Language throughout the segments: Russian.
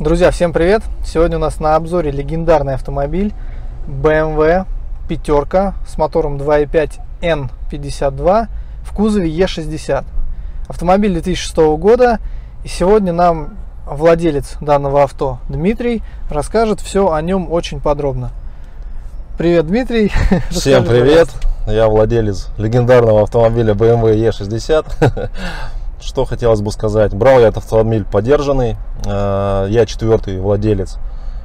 Друзья, всем привет! Сегодня у нас на обзоре легендарный автомобиль BMW пятерка с мотором 2.5 N52 в кузове E60. Автомобиль 2006 года и сегодня нам владелец данного авто Дмитрий расскажет все о нем очень подробно. Привет, Дмитрий. Всем привет. Я владелец легендарного автомобиля BMW E60. Что хотелось бы сказать. Брал я этот автомобиль подержанный. Э, Я четвертый владелец,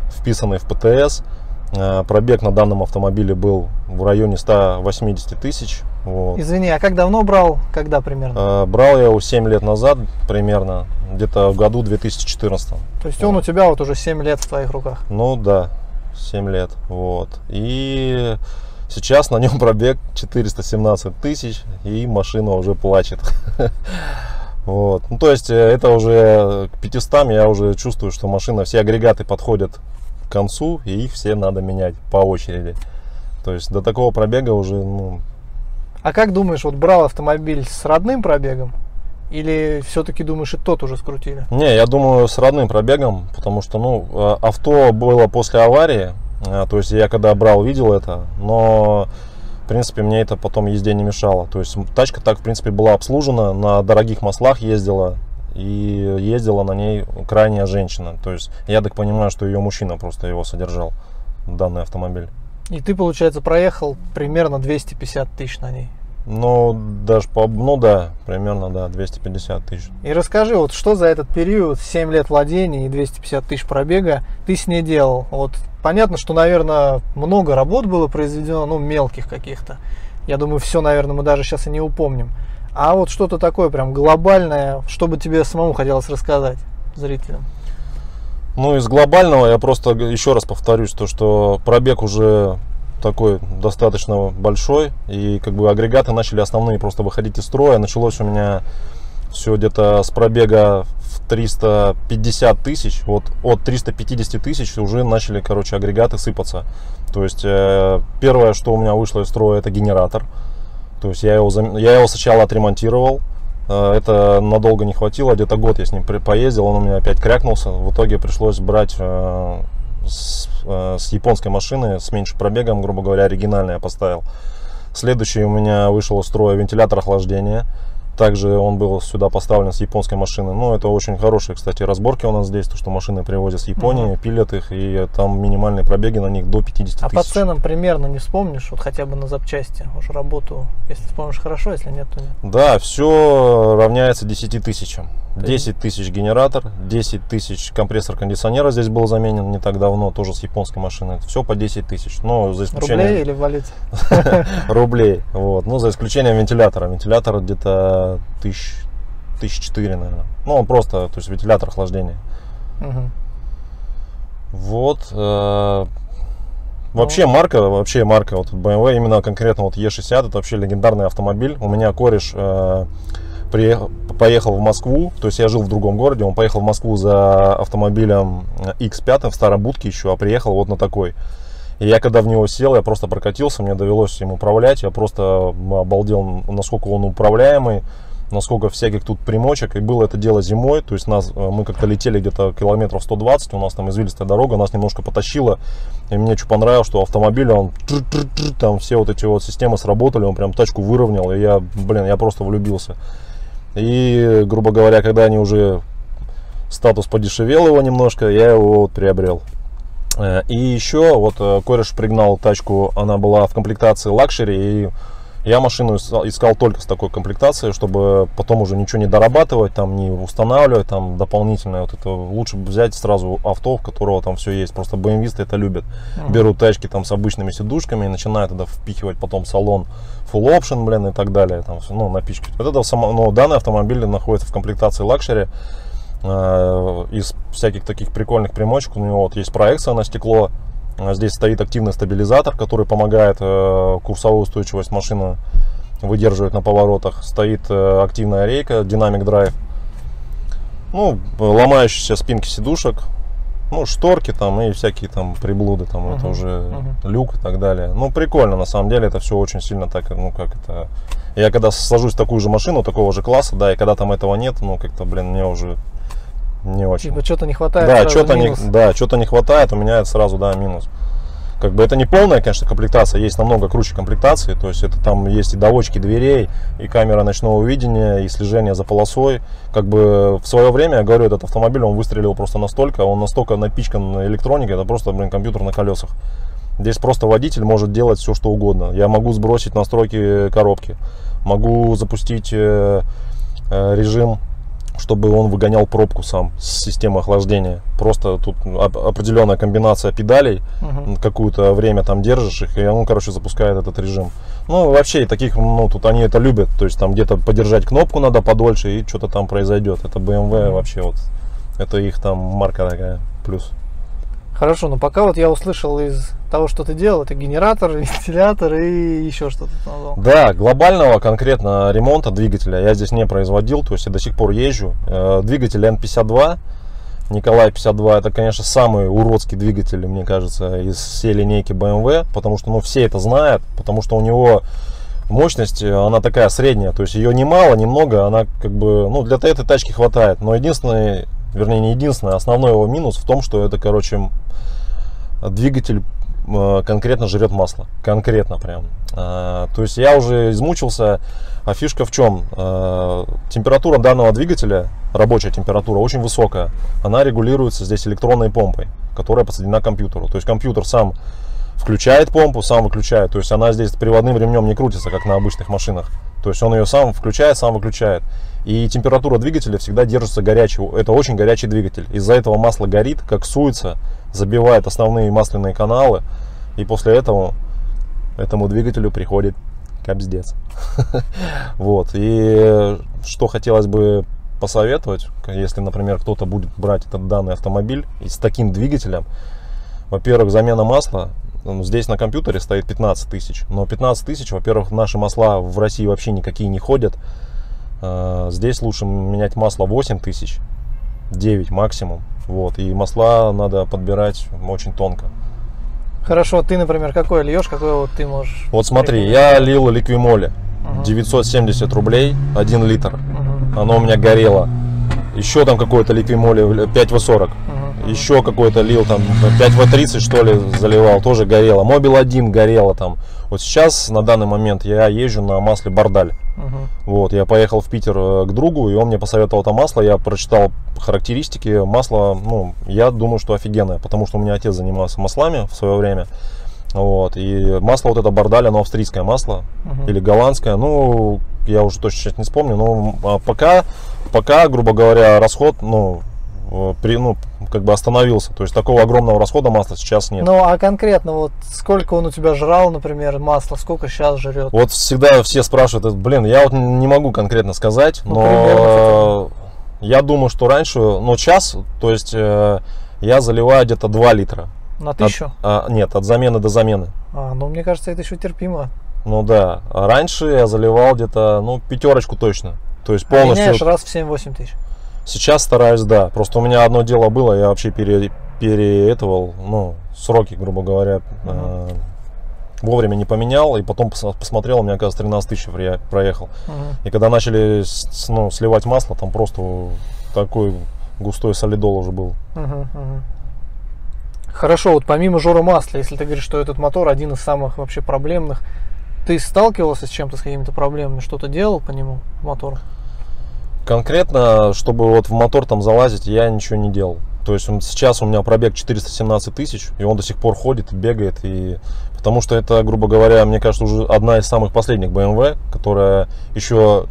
вписанный в ПТС. Э, Пробег на данном автомобиле был в районе 180 тысяч. Вот. Извини, а как давно брал? Когда примерно? Э, Брал я его 7 лет назад примерно, где-то в году 2014. То есть он у тебя вот уже 7 лет в твоих руках. Ну да, 7 лет. Вот. И сейчас на нем пробег 417 тысяч, и машина уже плачет. Вот. Ну, то есть э, это уже к 500 я уже чувствую, что машина, все агрегаты подходят к концу, и их все надо менять по очереди. То есть до такого пробега уже, ну, А как думаешь, вот брал автомобиль с родным пробегом? Или все-таки думаешь, и тот уже скрутили? Не, я думаю, с родным пробегом, потому что, ну, э, авто было после аварии, э, то есть я когда брал, видел это, но, в принципе, мне это потом езде не мешало. То есть тачка так, в принципе, была обслужена, на дорогих маслах ездила, и ездила на ней крайняя женщина. То есть я так понимаю, что ее мужчина просто его содержал, данный автомобиль. И ты, получается, проехал примерно 250 тысяч на ней. Ну, даже по, ну да, примерно, да, 250 тысяч. И расскажи, вот что за этот период, 7 лет владения и 250 тысяч пробега, ты с ней делал? Вот понятно, что, наверное, много работ было произведено, ну, мелких каких-то. Я думаю, все, наверное, мы даже сейчас и не упомним. А вот что-то такое прям глобальное, что бы тебе самому хотелось рассказать зрителям? Ну, из глобального я просто еще раз повторюсь, то, что пробег уже такой достаточно большой, и как бы агрегаты начали основные просто выходить из строя. Началось у меня все где-то с пробега в 350 тысяч, вот от 350 тысяч уже начали, короче, агрегаты сыпаться. То есть э, первое, что у меня вышло из строя, это генератор. То есть я его, я его сначала отремонтировал, Э, это надолго не хватило, где-то год я с ним поездил, он у меня опять крякнулся. В итоге пришлось брать э, с, э, с японской машины с меньшим пробегом, грубо говоря, оригинальный я поставил. Следующий у меня вышел из строя вентилятор охлаждения. Также он был сюда поставлен с японской машины. Ну, это очень хорошие, кстати, разборки у нас здесь, то, что машины привозят с Японии, пилят их, и там минимальные пробеги на них до 50 А тысяч. по ценам примерно не вспомнишь, вот хотя бы на запчасти, уже работу, если вспомнишь хорошо, если нет, то нет. Да, все равняется 10 тысячам. Есть- 10 тысяч генератор, 10 тысяч компрессор кондиционера здесь был заменен не так давно, тоже с японской машины. Все по 10 тысяч. Но за исключением Рублей или в валюте? рублей. Вот. Ну, за исключением вентилятора. Вентилятор где-то тысяч, тысяч четыре, наверное. Ну, он просто, то есть вентилятор охлаждения. Вот. э, Вообще марка, вообще марка вот BMW, именно конкретно вот E60, это вообще легендарный автомобиль. У меня кореш э, приехал, поехал в Москву, то есть я жил в другом городе, он поехал в Москву за автомобилем X5 в Старобудке еще, а приехал вот на такой. И я когда в него сел, я просто прокатился, мне довелось им управлять, я просто обалдел, насколько он управляемый, насколько всяких тут примочек. И было это дело зимой, то есть нас, э, мы как-то летели где-то километров 120, у нас там извилистая дорога, нас немножко потащило. И мне что понравилось, что автомобиль, он там все вот эти вот системы сработали, он прям тачку выровнял, и я, блин, я просто влюбился. И, грубо говоря, когда они уже статус подешевел его немножко, я его вот приобрел. Э, И еще вот э, кореш пригнал тачку, она была в комплектации luxury, и я машину искал, искал только с такой комплектацией, чтобы потом уже ничего не дорабатывать, там не устанавливать, там дополнительное вот это лучше взять сразу авто, у которого там все есть. Просто BMW это любят. Мгм. Берут тачки там с обычными сидушками и начинают тогда впихивать потом в салон full option, блин, и так далее, там, ну, напичкать. Вот это само, ну, данный автомобиль находится в комплектации luxury. Э, из всяких таких прикольных примочек у него вот есть проекция на стекло. Э, Здесь стоит активный стабилизатор, который помогает э, курсовую устойчивость машины выдерживать на поворотах. Стоит э, активная рейка, dynamic drive. Ну, ломающиеся спинки сидушек. Ну, шторки там и всякие там приблуды, там это Мгм, уже мгм. люк и так далее. Ну, прикольно, на самом деле, это все очень сильно так, ну, как это... Я когда сажусь в такую же машину, такого же класса, да, и когда там этого нет, ну, как-то, блин, мне уже не очень. Типа что-то не хватает. Да, что-то не, да, что-то не хватает, у меня это сразу, да, минус. Как бы это не полная, конечно, комплектация, есть намного круче комплектации, то есть это там есть и доводчики дверей, и камера ночного видения, и слежение за полосой. Как бы в свое время, я говорю, этот автомобиль, он выстрелил просто настолько, он настолько напичкан электроникой, это просто, блин, компьютер на колесах. Здесь просто водитель может делать все, что угодно. Я могу сбросить настройки коробки, могу запустить э, э, режим чтобы он выгонял пробку сам с системы охлаждения. Просто тут оп- определенная комбинация педалей, Мгм. какое-то время там держишь их, и он, короче, запускает этот режим. Ну, вообще, и таких, ну, тут они это любят. То есть там где-то подержать кнопку надо подольше, и что-то там произойдет. Это BMW вообще вот. Это их там марка такая. Плюс. Хорошо, но пока вот я услышал из того, что ты делал, это генератор, вентилятор и еще что-то. Да, глобального конкретно ремонта двигателя я здесь не производил, то есть я до сих пор езжу. Э, Двигатель N52, Николай 52, это, конечно, самый уродский двигатель, мне кажется, из всей линейки BMW, потому что, ну, все это знают, потому что у него мощность, э, она такая средняя, то есть ее немало, немного, она как бы, ну, для этой тачки хватает, но единственный, вернее, не единственный, основной его минус в том, что это, короче, двигатель э, конкретно жрет масло. Конкретно прям. А, То есть я уже измучился. А фишка в чем? А, Температура данного двигателя, рабочая температура, очень высокая. Она регулируется здесь электронной помпой, которая подсоединена к компьютеру. То есть компьютер сам включает помпу, сам выключает. То есть она здесь приводным ремнем не крутится, как на обычных машинах. То есть он ее сам включает, сам выключает. И температура двигателя всегда держится горячей. Это очень горячий двигатель. Из-за этого масло горит, как суется, забивает основные масляные каналы. И после этого этому двигателю приходит капздец. Вот. И что хотелось бы посоветовать, если, например, кто-то будет брать этот данный автомобиль с таким двигателем, во-первых, замена масла. Здесь на компьютере стоит 15 тысяч. Но 15 тысяч, во-первых, наши масла в России вообще никакие не ходят. А, Здесь лучше менять масло 8 тысяч, 9 максимум. Вот. И масла надо подбирать очень тонко. Хорошо, ты, например, какой льешь, какой вот ты можешь? Вот смотри, я лил ликвимоли. Мгм. 970 рублей, 1 литр. Оно у меня горело. Еще там какое-то ликвимоли 5В40. Еще какой-то лил там 5В30 что ли заливал, тоже горело. Мобил 1 горело там. Вот сейчас на данный момент я езжу на масле Бардаль. Мгм. Вот, я поехал в Питер э, к другу, и он мне посоветовал это масло. Я прочитал характеристики масла. Ну, я думаю, что офигенное, потому что у меня отец занимался маслами в свое время. Вот, и масло вот это Бардаль, оно австрийское масло Мгм. или голландское. Ну, я уже точно сейчас не вспомню, но а, пока, пока, грубо говоря, расход, ну, при, ну, как бы остановился. То есть такого огромного расхода масла сейчас нет. Ну, а конкретно вот сколько он у тебя жрал, например, масла, сколько сейчас жрет? Вот всегда все спрашивают, блин, я вот не могу конкретно сказать, Ну, но примерно я думаю, что раньше, ну, час, то есть э, я заливаю где-то 2 литра. На От- тысячу? а, нет, от замены до замены. А, ну, мне кажется, это еще терпимо. Ну да, а раньше я заливал где-то, ну, пятерочку точно. То есть полностью. меняешь раз в 7-8 тысяч. Сейчас стараюсь, да. Просто у меня одно дело было, я вообще пере, переэтовал, ну, сроки, грубо говоря, э, вовремя не поменял, и потом пос- посмотрел, у меня, оказывается, 13 тысяч проехал. Мгм. И когда начали с- ну, сливать масло, там просто такой густой солидол уже был. Мгм. Хорошо, вот помимо жора масла, если ты говоришь, что этот мотор один из самых вообще проблемных, ты сталкивался с чем-то, с какими-то проблемами, что-то делал по нему, мотору? Конкретно, чтобы вот в мотор там залазить, я ничего не делал. То есть он, сейчас у меня пробег 417 тысяч, и он до сих пор ходит, бегает. И... Потому что это, грубо говоря, мне кажется, уже одна из самых последних BMW, которая еще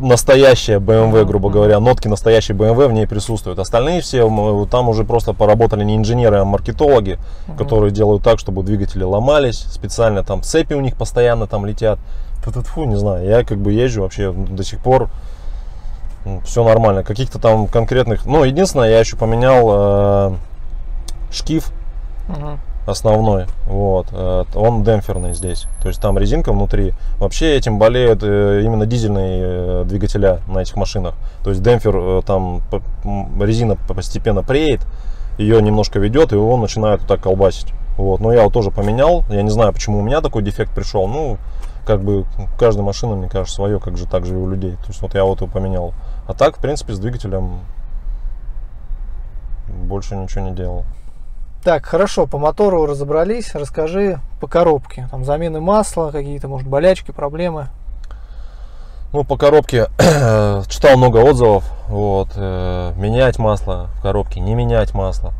настоящая BMW, грубо говоря, нотки настоящей BMW в ней присутствуют. Остальные все, там уже просто поработали не инженеры, а маркетологи, которые делают так, чтобы двигатели ломались, специально там цепи у них постоянно там летят. Фу, не знаю, я как бы езжу вообще до сих пор, все нормально. Каких-то там конкретных, ну, единственное, я еще поменял э, шкив Мгм. основной, вот, э, он демпферный здесь, то есть там резинка внутри. Вообще этим болеют э, именно дизельные э, двигателя на этих машинах. То есть демпфер э, там по- резина постепенно преет, ее немножко ведет, и он начинает вот так колбасить. Вот, но я его тоже поменял. Я не знаю, почему у меня такой дефект пришел. Ну, как бы каждая машина, мне кажется, свое, как же так же и у людей. То есть вот я вот его поменял. А так, в принципе, с двигателем больше ничего не делал. Так, хорошо, по мотору разобрались. Расскажи по коробке. Там замены масла, какие-то, может, болячки, проблемы. Ну, по коробке читал много отзывов. Вот, э, менять масло в коробке, не менять масло.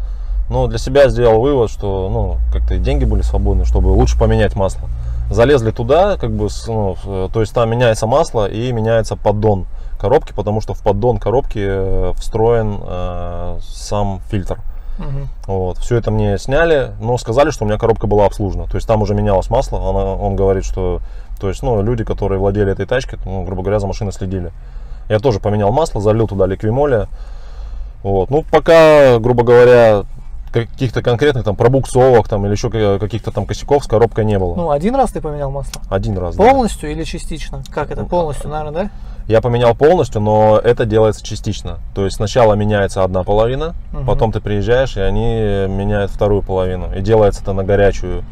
Но для себя сделал вывод, что ну, как-то деньги были свободны, чтобы лучше поменять масло. Залезли туда, как бы, ну, то есть там меняется масло и меняется поддон коробки, потому что в поддон коробки э, встроен э, сам фильтр. Мгм. Вот. Все это мне сняли, но сказали, что у меня коробка была обслужена. То есть там уже менялось масло. Она, он говорит, что то есть, ну, люди, которые владели этой тачкой, ну, грубо говоря, за машиной следили. Я тоже поменял масло, залил туда ликвимоля. Вот. Ну, пока, грубо говоря, каких-то конкретных там пробуксовок там или еще ка- каких-то там косяков с коробкой не было. Ну, один раз ты поменял масло? Один раз. да. Полностью или частично? Как это? Полностью, наверное, да? Я поменял полностью, но это делается частично. То есть сначала меняется одна половина, Мгм. потом ты приезжаешь, и они меняют вторую половину. И делается это на горячую,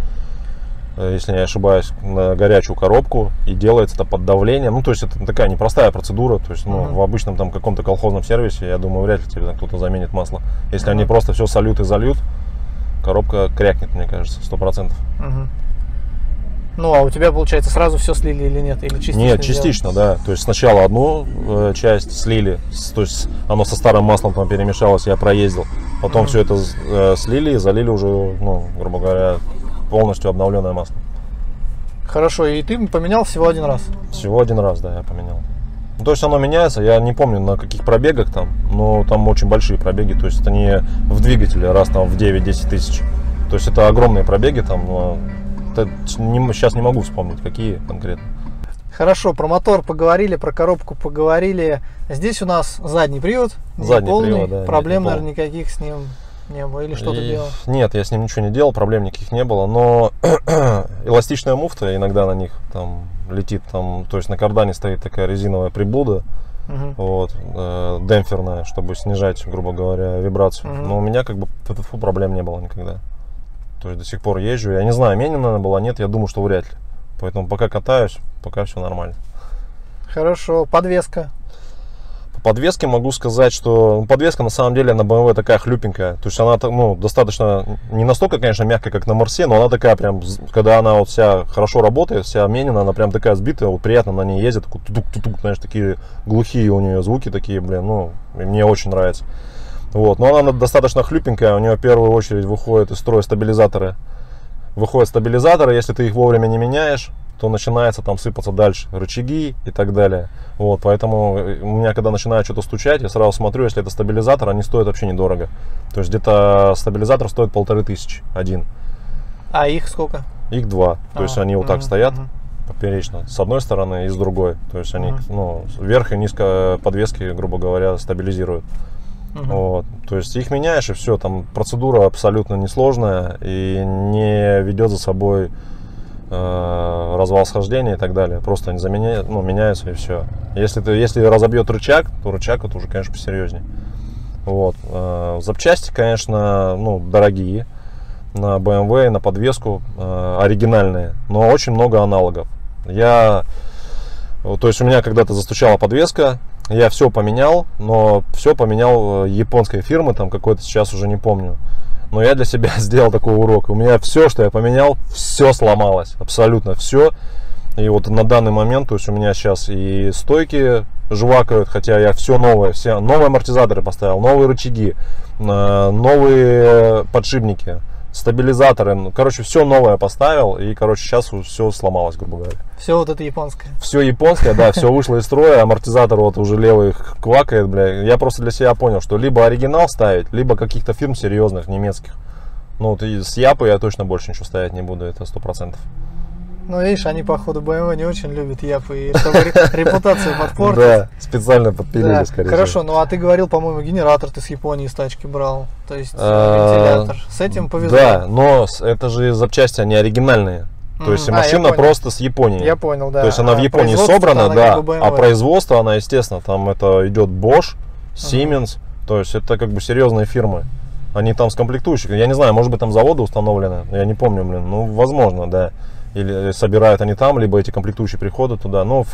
если не ошибаюсь, на горячую коробку. И делается это под давлением. Ну, то есть это такая непростая процедура. То есть, ну, Мгм. в обычном там каком-то колхозном сервисе, я думаю, вряд ли тебе кто-то заменит масло. Если они Мгм. просто все сольют и зальют, коробка крякнет, мне кажется, сто процентов. Мгм. Ну, а у тебя, получается, сразу все слили или нет? Или частично? Нет, частично, да. То есть сначала одну э, часть слили, то есть оно со старым маслом там перемешалось, я проездил. Потом Мгм. все это э, слили и залили уже, ну, грубо говоря, полностью обновленное масло. Хорошо, и ты поменял всего один раз? Всего один раз, да, я поменял. Ну, то есть оно меняется, я не помню на каких пробегах там, но там очень большие пробеги, то есть это не в двигателе раз там в 9-10 тысяч. То есть это огромные пробеги там, но это не- сейчас не могу вспомнить, какие конкретно. Хорошо, про мотор поговорили, про коробку поговорили. Здесь у нас задний привод, Задний полный. привод, да, Проблем, нет, не наверное, никаких с ним не было. Или что-то делал? Нет, я с ним ничего не делал, проблем никаких не было, но эластичная муфта иногда на них там летит, там, то есть на кардане стоит такая резиновая приблуда, Мгм. вот, э, демпферная, чтобы снижать, грубо говоря, вибрацию. Мгм. Но у меня как бы фу, проблем не было никогда. То есть до сих пор езжу, я не знаю, менена она была, нет, я думаю, что вряд ли. Поэтому пока катаюсь, пока все нормально. Хорошо, подвеска. По подвеске могу сказать, что ну, подвеска на самом деле на BMW такая хлюпенькая. То есть она ну, достаточно, не настолько, конечно, мягкая, как на Марсе, но она такая прям, когда она вот вся хорошо работает, вся менена, она прям такая сбитая, вот приятно на ней ездит, такой тутук-тутук, знаешь, такие глухие у нее звуки такие, блин, ну, мне очень нравится. Вот, но она достаточно хлюпенькая, у нее в первую очередь выходят из строя стабилизаторы. Выходят стабилизаторы, если ты их вовремя не меняешь, то начинается там сыпаться дальше рычаги и так далее. Вот, поэтому э, у меня, когда начинает что-то стучать, я сразу смотрю, если это стабилизатор, они стоят вообще недорого. То есть где-то стабилизатор стоит полторы тысячи один. А их сколько? Их два. То есть А, они вот так стоят мгм. поперечно, с одной стороны и с другой. То есть они, Мгм. ну, верх и низко подвески, грубо говоря, стабилизируют. Мгм. Вот. То есть их меняешь и все, там процедура абсолютно несложная и не ведет за собой э, развал схождения и так далее. Просто они заменяют, ну, меняются и все. Если, ты, если разобьет рычаг, то рычаг это уже, конечно, посерьезнее. Вот. Э, запчасти, конечно, ну, дорогие. На BMW, на подвеску э, оригинальные, но очень много аналогов. Я, то есть у меня когда-то застучала подвеска, я все поменял, но все поменял э, японской фирмы, там какой-то сейчас уже не помню. Но я для себя сделал такой урок. У меня все, что я поменял, все сломалось. Абсолютно все. И вот на данный момент, то есть у меня сейчас и стойки жвакают, хотя я все новое, все новые амортизаторы поставил, новые рычаги, э, новые подшипники, стабилизаторы, ну, короче, все новое поставил, и, короче, сейчас все сломалось, грубо говоря. Все вот это японское. Все японское, да, все вышло из строя, амортизатор вот уже левый квакает, бля. Я просто для себя понял, что либо оригинал ставить, либо каких-то фирм серьезных, немецких. Ну вот и с Япы я точно больше ничего ставить не буду, это сто процентов. Ну, видишь, они, походу, BMW не очень любят япы, и чтобы ре- репутацию подпортить. Да, специально подпилили, скорее Хорошо, ну а ты говорил, по-моему, генератор ты с Японии с тачки брал. То есть э, А, вентилятор. С этим повезло. Да, но это же запчасти, они оригинальные. То есть А, машина просто с Японии. Я понял, да. То есть она А в Японии собрана, да, а производство, она, естественно, там это идет Bosch, Siemens, то есть это как бы серьезные фирмы. Они там с комплектующих, я не знаю, может быть там заводы установлены, я не помню, блин, ну возможно, да. Или собирают они там, либо эти комплектующие приходят туда. Но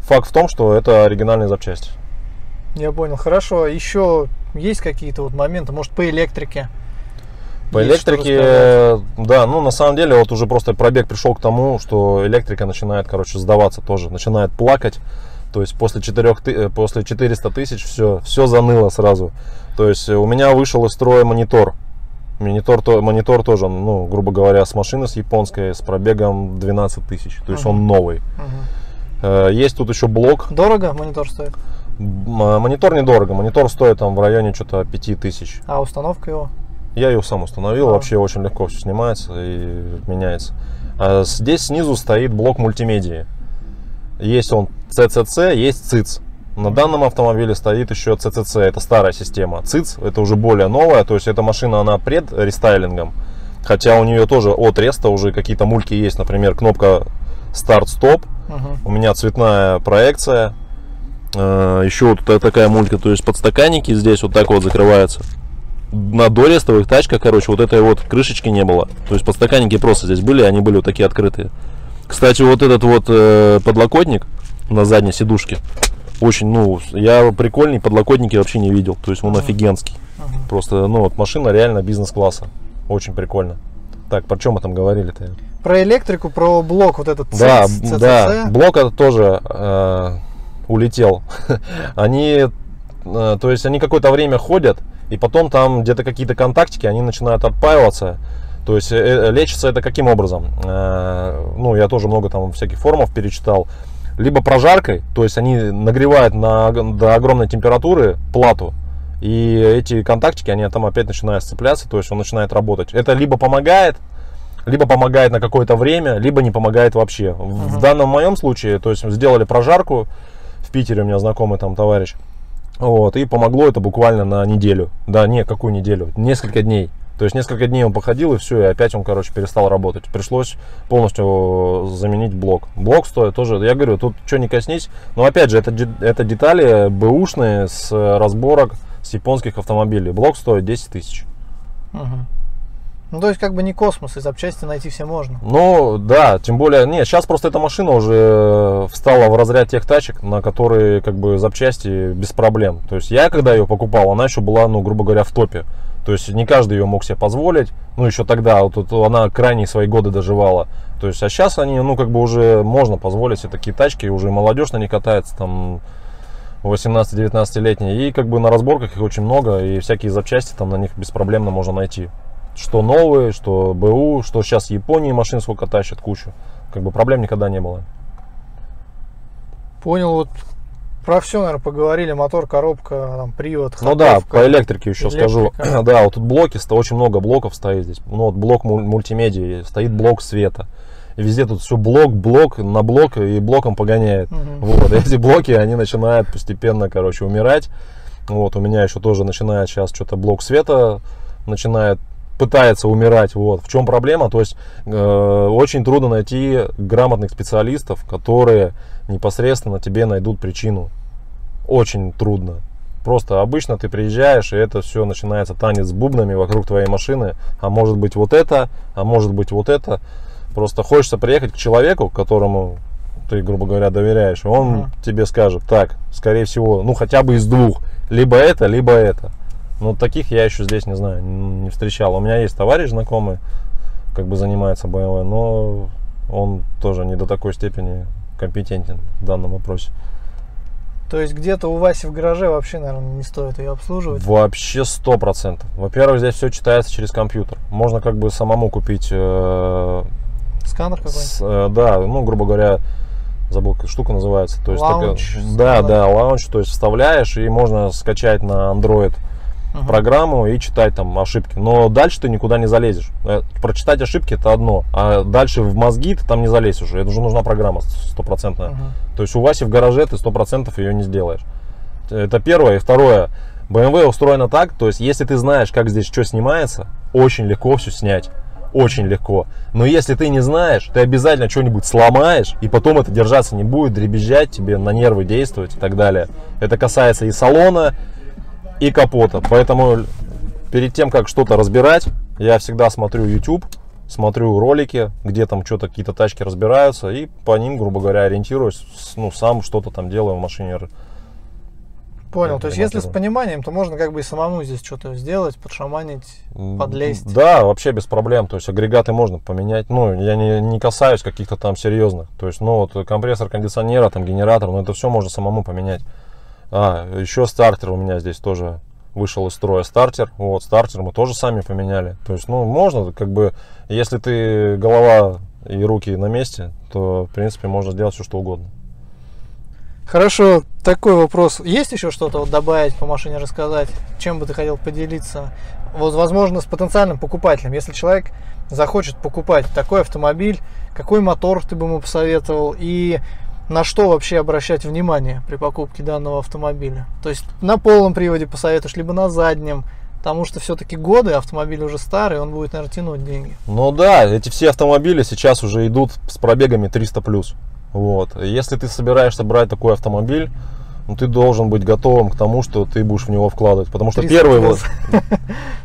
факт в том, что это оригинальные запчасти. Я понял. Хорошо. Еще есть какие-то вот моменты, может, по электрике? По Есть электрике, да, ну на самом деле вот уже просто пробег пришел к тому, что электрика начинает, короче, сдаваться тоже, начинает плакать. То есть после, 4, после 400 тысяч все, все заныло сразу. То есть у меня вышел из строя монитор. Монитор, то, монитор тоже, ну, грубо говоря, с машины с японской, с пробегом 12 тысяч. То есть он Мгм. новый. Э, Есть тут еще блок. Дорого монитор стоит? А, Монитор недорого. Монитор стоит там в районе что-то 5 тысяч. А установка его? Я ее сам установил, А. вообще очень легко все снимается и меняется. А здесь снизу стоит блок мультимедии. Есть он CCC, есть ЦИЦ. На данном автомобиле стоит еще CCC, это старая система. ЦИЦ это уже более новая, то есть эта машина она пред рестайлингом. Хотя у нее тоже от реста уже какие-то мульки есть, например, кнопка старт-стоп. Мгм. У меня цветная проекция. Э, Еще вот та- такая мулька, то есть подстаканники здесь вот так вот закрываются. На дорестовых тачках, короче, вот этой вот крышечки не было. То есть подстаканники просто здесь были, они были вот такие открытые. Кстати, вот этот вот э, подлокотник на задней сидушке, очень, ну, я прикольный подлокотники вообще не видел. То есть он офигенский. Мгм. Просто, ну, вот машина реально бизнес-класса. Очень прикольно. Так, про чем мы там говорили-то? Про электрику, про блок вот этот Да, CCC. да, блок этот тоже э, улетел. они, э, то есть они какое-то время ходят, и потом там где-то какие-то контактики, они начинают отпаиваться. То есть э, э, лечится это каким образом? Э, ну, я тоже много там всяких формов перечитал. Либо прожаркой, то есть они нагревают на, до огромной температуры плату, и эти контактики, они там опять начинают сцепляться, то есть он начинает работать. Это либо помогает, либо помогает на какое-то время, либо не помогает вообще. В Мгм. данном моем случае, то есть сделали прожарку, в Питере у меня знакомый там товарищ, вот, и помогло это буквально на неделю. Да, не, какую неделю? Несколько дней. То есть несколько дней он походил и все, и опять он, короче, перестал работать. Пришлось полностью заменить блок. Блок стоит тоже, я говорю, тут что не коснись. Но опять же, это, это детали бэушные с разборок с японских автомобилей. Блок стоит 10 тысяч. Мгм. Ну, то есть, как бы не космос, и запчасти найти все можно. Ну, да, тем более, нет, сейчас просто эта машина уже встала в разряд тех тачек, на которые, как бы, запчасти без проблем. То есть, я, когда ее покупал, она еще была, ну, грубо говоря, в топе. То есть, не каждый ее мог себе позволить. Ну, еще тогда, вот, вот она крайние свои годы доживала. То есть, а сейчас они, ну, как бы, уже можно позволить себе такие тачки, уже молодежь на них катается, там, 18-19-летние. И, как бы, на разборках их очень много, и всякие запчасти там на них беспроблемно можно найти что новые, что БУ, что сейчас в Японии машин сколько тащат, кучу. Как бы проблем никогда не было. Понял, вот про все, наверное, поговорили. Мотор, коробка, там, привод, Ну да, по электрике еще скажу. Электрика. Да, вот тут блоки, очень много блоков стоит здесь. Ну вот блок муль- мультимедиа, стоит блок света. И везде тут все блок, блок, на блок и блоком погоняет. Мгм. Вот, эти блоки, они начинают постепенно, короче, умирать. Вот, у меня еще тоже начинает сейчас что-то блок света, начинает, пытается умирать. Вот, в чем проблема? То есть, э, очень трудно найти грамотных специалистов, которые непосредственно тебе найдут причину. Очень трудно. Просто обычно ты приезжаешь, и это все начинается танец с бубнами вокруг твоей машины. А может быть вот это, а может быть вот это. Просто хочется приехать к человеку, которому ты, грубо говоря, доверяешь, он Мгм. тебе скажет, так, скорее всего, ну хотя бы из двух, либо это, либо это. Но таких я еще здесь не знаю, не встречал. У меня есть товарищ знакомый, как бы занимается BMW, но он тоже не до такой степени компетентен в данном вопросе. То есть, где-то у Васи в гараже вообще, наверное, не стоит ее обслуживать. Вообще сто процентов. Во-первых, здесь все читается через компьютер. Можно как бы самому купить, э, Сканер какой-нибудь. с- э, да, ну грубо говоря, забыл, как штука называется. То есть Launch, да, сканер. да, Launch, то есть вставляешь и можно скачать на Android Мгм. программу и читать там ошибки. Но дальше ты никуда не залезешь. Э, Прочитать ошибки это одно, а дальше в мозги ты там не залезешь уже. Это уже нужна программа стопроцентная. Мгм. То есть у Васи в гараже ты 100% ее не сделаешь. Это первое. И второе. BMW устроена так, то есть если ты знаешь, как здесь что снимается, очень легко все снять. Очень легко. Но если ты не знаешь, ты обязательно что-нибудь сломаешь, и потом это держаться не будет, дребезжать тебе, на нервы действовать и так далее. Это касается и салона, и капота. Поэтому перед тем, как что-то разбирать, я всегда смотрю YouTube, смотрю ролики, где там что-то, какие-то тачки разбираются, и по ним, грубо говоря, ориентируюсь, ну, сам что-то там делаю в машине. Понял. То есть, если с пониманием, то можно как бы и самому здесь что-то сделать, подшаманить, подлезть. Да, вообще без проблем. То есть агрегаты можно поменять. Ну, я не, не касаюсь каких-то там серьезных. То есть, ну, вот компрессор кондиционера, там генератор, ну, это все можно самому поменять. А, еще стартер у меня здесь тоже вышел из строя стартер. Вот, стартер мы тоже сами поменяли. То есть, ну, можно, как бы, если ты голова и руки на месте, то, в принципе, можно сделать все, что угодно. Хорошо, такой вопрос. Есть еще что-то вот добавить по машине, рассказать? Чем бы ты хотел поделиться? Вот, возможно, с потенциальным покупателем. Если человек захочет покупать такой автомобиль, какой мотор ты бы ему посоветовал и на что вообще обращать внимание при покупке данного автомобиля? То есть на полном приводе посоветуешь, либо на заднем, потому что все-таки годы, автомобиль уже старый, он будет, наверное, тянуть деньги. Ну да, эти все автомобили сейчас уже идут с пробегами 300 плюс. Вот. Если ты собираешься брать такой автомобиль, ну, ты должен быть готовым к тому, что ты будешь в него вкладывать. Потому что 300 первый,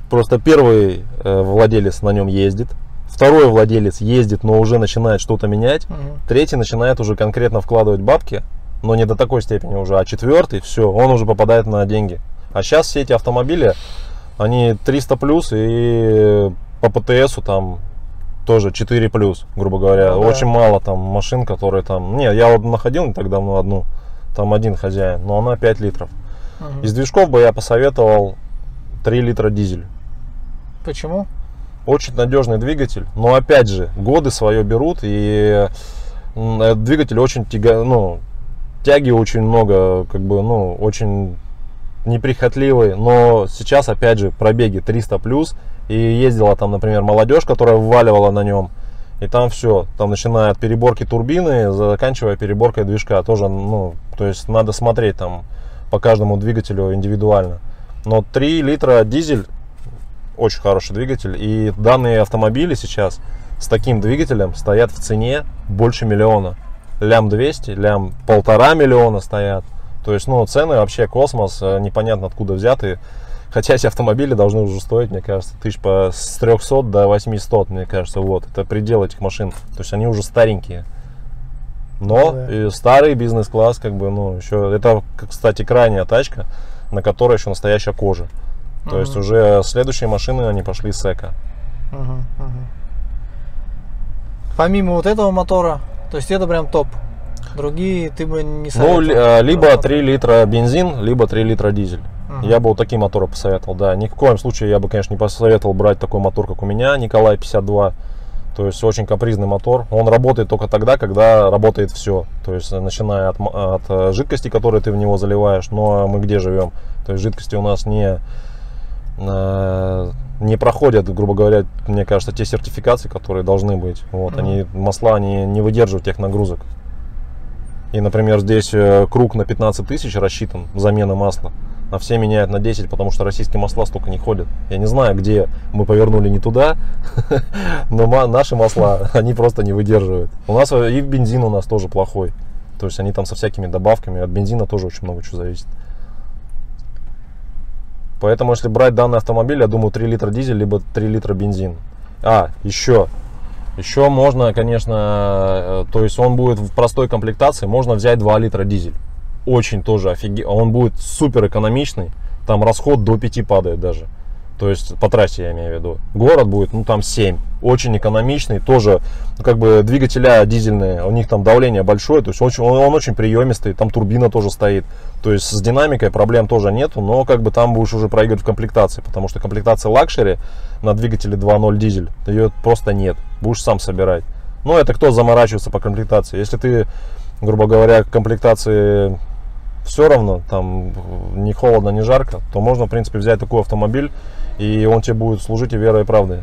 просто первый э, владелец на нем ездит, второй владелец ездит, но уже начинает что-то менять, Мгм. третий начинает уже конкретно вкладывать бабки, но не до такой степени уже, а четвертый, все, он уже попадает на деньги. А сейчас все эти автомобили, они 300 плюс и по ПТСу там тоже 4 плюс, грубо говоря. Ну да. Очень мало там машин, которые там... Не, я вот находил не так давно одну, там один хозяин, но она 5 литров. Мгм. Из движков бы я посоветовал 3 литра дизель. Почему? Очень надежный двигатель, но опять же, годы свое берут, и двигатель очень тяга, ну, тяги очень много, как бы, ну, очень неприхотливый, но сейчас, опять же, пробеги 300 плюс, и ездила там, например, молодежь, которая вваливала на нем, и там все, там начиная от переборки турбины, заканчивая переборкой движка, тоже, ну, то есть надо смотреть там по каждому двигателю индивидуально. Но 3 литра дизель очень хороший двигатель. И данные автомобили сейчас с таким двигателем стоят в цене больше миллиона. Лям 200, лям полтора миллиона стоят. То есть, ну, цены вообще космос, э, непонятно откуда взяты. Хотя эти автомобили должны уже стоить, мне кажется, тысяч по с 300 до 800, мне кажется, вот. Это предел этих машин. То есть, они уже старенькие. Но Да. и старый бизнес-класс, как бы, ну, еще, это, кстати, крайняя тачка, на которой еще настоящая кожа. То есть Мгм. уже следующие машины, они пошли с эко. Мгм, мгм. Помимо вот этого мотора, то есть это прям топ. Другие ты бы не Ну, советовал. э, либо Прям 3 литра бензин, либо 3 литра дизель. Мгм. Я бы вот такие моторы посоветовал, да. Ни в коем случае я бы, конечно, не посоветовал брать такой мотор, как у меня, Николай 52. То есть очень капризный мотор. Он работает только тогда, когда работает все. То есть э, начиная от, от э, жидкости, которую ты в него заливаешь. Но мы где живем? То есть жидкости у нас не, не проходят, грубо говоря, мне кажется, те сертификации, которые должны быть. Вот, Мгм. они, масла они не выдерживают тех нагрузок. И, например, здесь э, круг на 15 тысяч рассчитан, замена масла. А все меняют на 10, потому что российские масла столько не ходят. Я не знаю, где мы повернули не туда, но наши масла, они просто не выдерживают. У нас э, и бензин у нас тоже плохой. То есть они там со всякими добавками. От бензина тоже очень много чего зависит. Поэтому, если брать данный автомобиль, я думаю, 3 литра дизель, либо 3 литра бензин. А, еще. Еще можно, конечно, э, то есть он будет в простой комплектации, можно взять 2 литра дизель. Очень тоже офиге... Он будет супер экономичный. Там расход до 5 падает даже. То есть по трассе я имею в виду. Город будет, ну там 7. Очень экономичный. Тоже, ну, как бы двигателя дизельные, у них там давление большое. То есть очень, он, он очень приемистый. Там турбина тоже стоит. То есть с динамикой проблем тоже нету. Но как бы там будешь уже проигрывать в комплектации. Потому что комплектация luxury на двигателе 2.0 дизель, ее просто нет. Будешь сам собирать. Ну это кто заморачивается по комплектации. Если ты, грубо говоря, комплектации все равно, там не холодно, не жарко, то можно, в принципе, взять такой автомобиль, и он тебе будет служить и верой, и правдой.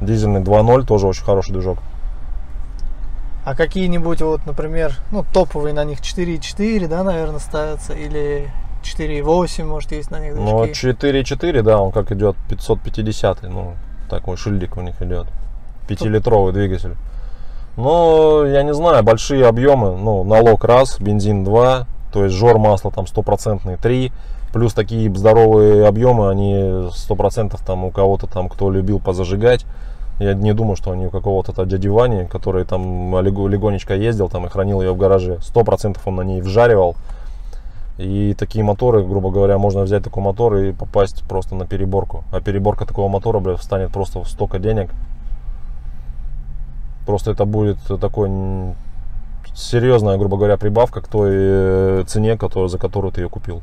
Дизельный 2.0 тоже очень хороший движок. А какие-нибудь вот, например, ну топовые на них 4.4, да, наверное, ставятся, или 4.8, может, есть на них движки. 4.4, да, он как идет 550, ну, такой шильдик у них идет. Пятилитровый двигатель. Но, я не знаю, большие объемы, ну, налог раз, бензин 2, то есть жор масла там стопроцентный 3, плюс такие здоровые объемы, они 100% там у кого-то там, кто любил позажигать, я не думаю, что они у какого-то там дяди Вани, который там лего- легонечко ездил там и хранил ее в гараже, 100% он на ней вжаривал. И такие моторы, грубо говоря, можно взять такой мотор и попасть просто на переборку. А переборка такого мотора, блядь, встанет просто в столько денег. Просто это будет такой серьезная, грубо говоря, прибавка к той э, цене, которую, за которую ты ее купил.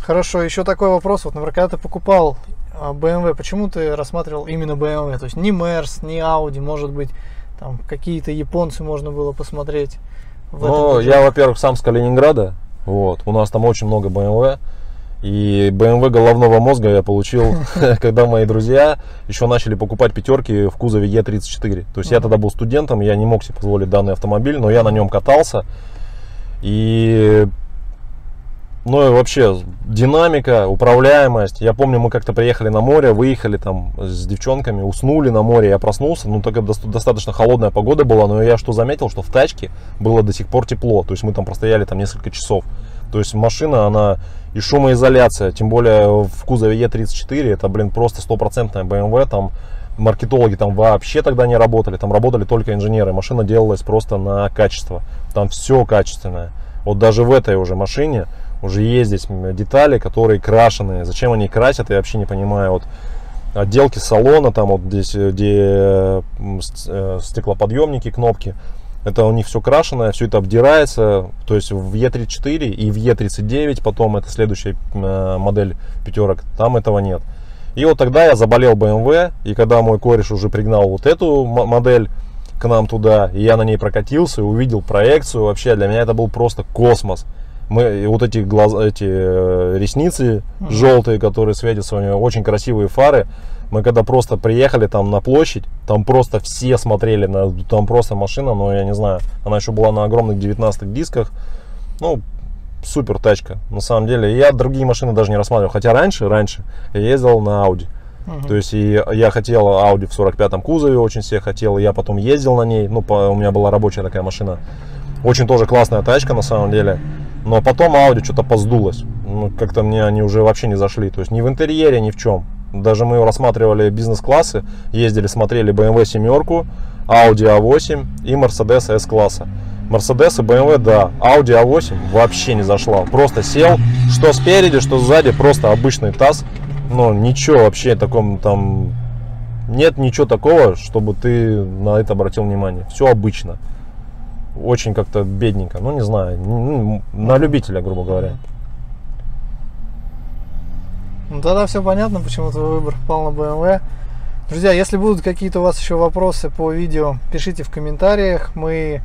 Хорошо, еще такой вопрос. Вот, например, когда ты покупал а, BMW, почему ты рассматривал именно BMW? То есть не Mercedes, не Audi, может быть, там какие-то японцы можно было посмотреть. Ну, я, во-первых, сам с Калининграда. Вот. У нас там очень много BMW. И BMW головного мозга я получил, когда мои друзья еще начали покупать пятерки в кузове Е34. То есть я тогда был студентом, я не мог себе позволить данный автомобиль, но я на нем катался. И ну и вообще динамика, управляемость. Я помню, мы как-то приехали на море, выехали там с девчонками, уснули на море, я проснулся. Ну, доста- достаточно холодная погода была, но я что заметил, что в тачке было до сих пор тепло. То есть мы там простояли там несколько часов. То есть машина, она и шумоизоляция, тем более в кузове Е34, это, блин, просто стопроцентная BMW, там маркетологи там вообще тогда не работали, там работали только инженеры, машина делалась просто на качество, там все качественное. Вот даже в этой уже машине уже есть здесь детали, которые крашеные. Зачем они красят, я вообще не понимаю. Вот отделки салона, там вот здесь, э, где э, э, стеклоподъемники, кнопки, это у них все крашеное, все это обдирается. То есть в Е34 и в Е39, потом это следующая э, модель пятерок, там этого нет. И вот тогда я заболел BMW, и когда мой кореш уже пригнал вот эту модель к нам туда, и я на ней прокатился и увидел проекцию, вообще для меня это был просто космос. Мы, вот эти глаза, эти э, ресницы желтые, которые светят своими очень красивые фары, мы когда просто приехали там на площадь, там просто все смотрели на, там просто машина, ну я не знаю, она еще была на огромных 19 дисках, ну супер тачка, на самом деле. Я другие машины даже не рассматривал, хотя раньше, раньше я ездил на Audi. Мгм. То есть и я хотел Audi в 45-м кузове, очень все хотел, я потом ездил на ней, ну по- у меня была рабочая такая машина. Очень тоже классная тачка на самом деле. Но потом Audi что-то поздулось. Ну, как-то мне они уже вообще не зашли. То есть ни в интерьере, ни в чем. Даже мы рассматривали бизнес-классы, ездили, смотрели BMW семерку, Audi A8 и Mercedes S-класса. Mercedes и BMW, да. Audi A8 вообще не зашла. Просто сел, что спереди, что сзади, просто обычный таз. Но ничего вообще таком там... Нет ничего такого, чтобы ты на это обратил внимание. Все обычно. Очень как-то бедненько. Ну, не знаю. На любителя, грубо говоря. Ну тогда все понятно, почему твой выбор пал на BMW. Друзья, если будут какие-то у вас еще вопросы по видео, пишите в комментариях. Мы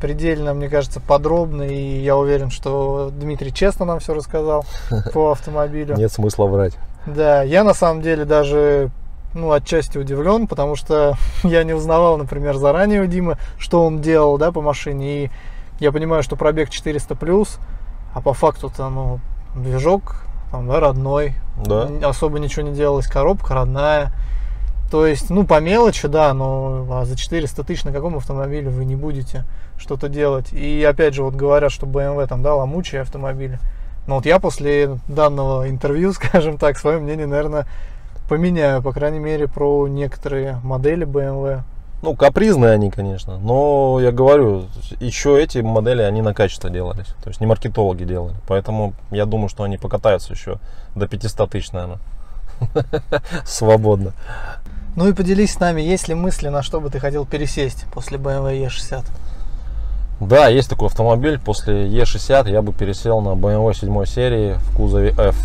предельно, мне кажется, подробно, и я уверен, что Дмитрий честно нам все рассказал по автомобилю. Нет смысла врать. Да, я на самом деле даже ну, отчасти удивлен, потому что я не узнавал, например, заранее у Димы, что он делал, да, по машине. И я понимаю, что пробег 400 плюс, а по факту-то, ну, движок там, да, родной, Да. Особо ничего не делалось, коробка родная. То есть, ну, по мелочи, да, но а за 400 тысяч на каком автомобиле вы не будете что-то делать. И опять же, вот говорят, что BMW там, да, ломучие автомобили. Но вот я после данного интервью, скажем так, свое мнение, наверное, поменяю, по крайней мере, про некоторые модели BMW. Ну, капризные они, конечно. Но я говорю, еще эти модели, они на качество делались. То есть не маркетологи делали. Поэтому я думаю, что они покатаются еще до 500 тысяч, наверное. Свободно. Ну и поделись с нами, есть ли мысли, на что бы ты хотел пересесть после BMW E60? Да, есть такой автомобиль. После E60 я бы пересел на BMW 7 серии в кузове F.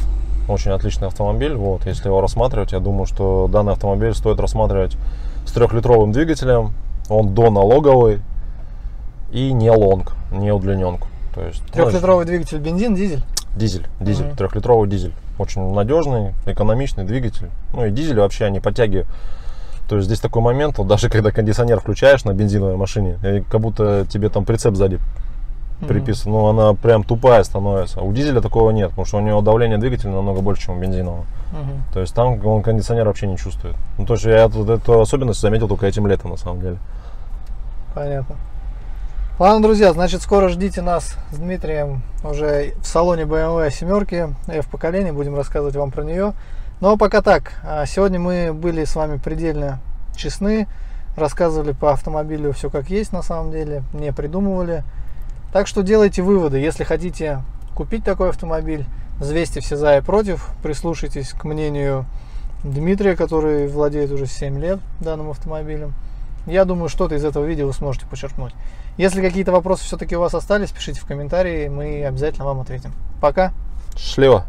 Очень отличный автомобиль. Вот, если его рассматривать, я думаю, что данный автомобиль стоит рассматривать с трехлитровым двигателем. Он доналоговый и не лонг, не удлиненку. То есть, ну, Трехлитровый двигатель бензин, дизель? Дизель, дизель, Мгм. трехлитровый дизель. Очень надежный, экономичный двигатель. Ну и дизель вообще они подтягивают. То есть здесь такой момент, вот даже когда кондиционер включаешь на бензиновой машине, как будто тебе там прицеп сзади Мгм. приписан, ну она прям тупая становится. А у дизеля такого нет, потому что у него давление двигателя намного больше, чем у бензинового. Мгм. То есть там он кондиционер вообще не чувствует. Ну то есть я тут эту особенность заметил только этим летом на самом деле. Понятно. Ладно, друзья, значит, скоро ждите нас с Дмитрием уже в салоне BMW семерки F поколения, будем рассказывать вам про нее. Но пока так, А, сегодня мы были с вами предельно честны, рассказывали по автомобилю все как есть на самом деле, не придумывали. Так что делайте выводы, если хотите купить такой автомобиль. Взвесьте все за и против, прислушайтесь к мнению Дмитрия, который владеет уже 7 лет данным автомобилем. Я думаю, что-то из этого видео вы сможете подчеркнуть. Если какие-то вопросы все-таки у вас остались, пишите в комментарии, мы обязательно вам ответим. Пока! Счастливо!